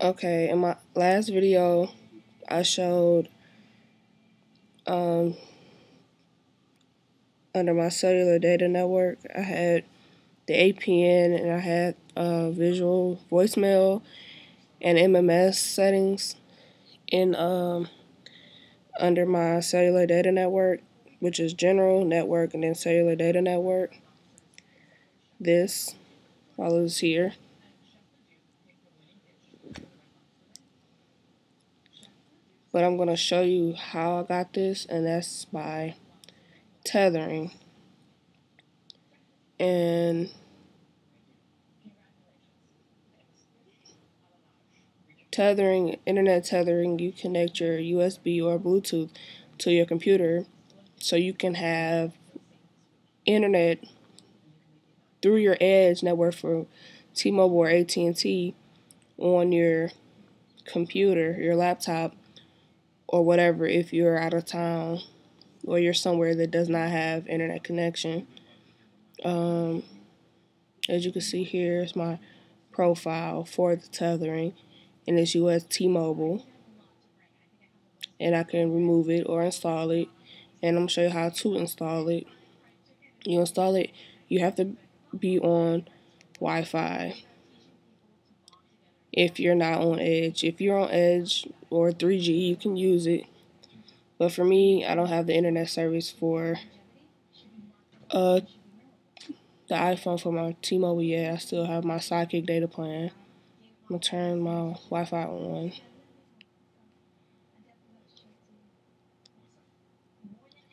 Okay, in my last video, I showed um, under my cellular data network, I had the APN and I had uh, visual voicemail and MMS settings in um, under my cellular data network, which is general network and then cellular data network. This follows here. But I'm going to show you how I got this and that's by tethering. And tethering internet tethering you connect your USB or Bluetooth to your computer so you can have internet through your edge network for T-Mobile or AT&T on your computer, your laptop or whatever if you're out of town or you're somewhere that does not have internet connection. Um, as you can see here is my profile for the tethering and it's US T-Mobile and I can remove it or install it and I'm going to show you how to install it. You install it, you have to be on Wi-Fi if you're not on Edge. If you're on Edge or 3G, you can use it. But for me, I don't have the internet service for uh, the iPhone for my T-Mobile yet. I still have my Sidekick data plan. I'm to turn my Wi-Fi on.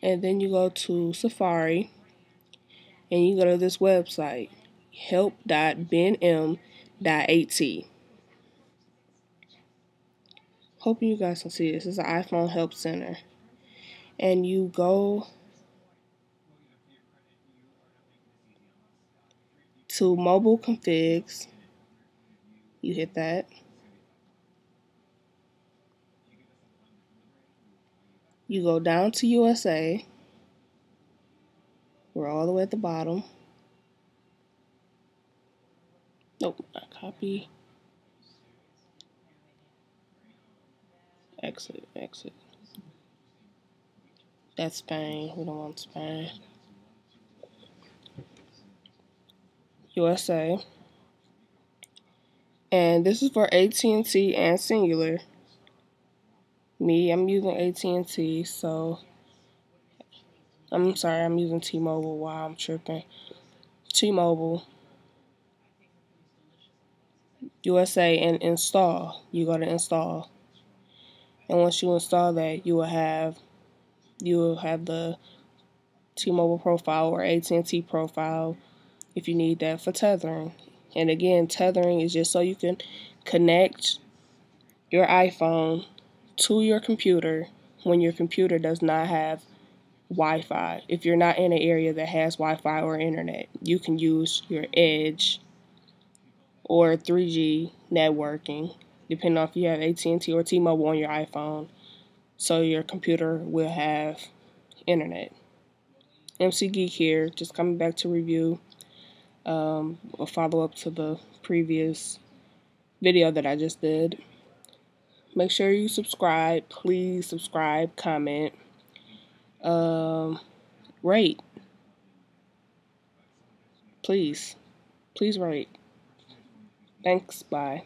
And then you go to Safari and you go to this website, help.benm.at. hoping you guys can see this. This is an iPhone Help Center. And you go to mobile configs. You hit that. You go down to USA. We're all the way at the bottom. Nope, not copy. Exit, exit. That's Spain. We don't want Spain. USA. And this is for AT&T and Cingular. Me, I'm using AT&T, so I'm sorry, I'm using T-Mobile while I'm tripping. T-Mobile. USA and install. You go to install and once you install that you will have you will have the T-Mobile profile or AT&T profile if you need that for tethering and again tethering is just so you can connect your iPhone to your computer when your computer does not have Wi-Fi. If you're not in an area that has Wi-Fi or internet, you can use your Edge or 3G networking depending on if you have AT&T or T-Mobile on your iPhone. So your computer will have internet. EmceeGeek here, just coming back to review um, a follow up to the previous video that I just did. Make sure you subscribe. Please subscribe, comment, um, rate. Please. Please rate. Thanks. Bye.